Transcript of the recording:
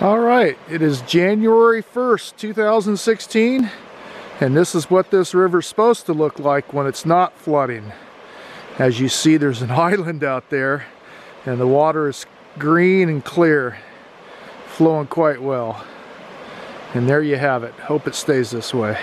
All right, it is January 1st, 2016, and this is what this river's supposed to look like when it's not flooding. As you see, there's an island out there, and the water is green and clear, flowing quite well. And there you have it. Hope it stays this way.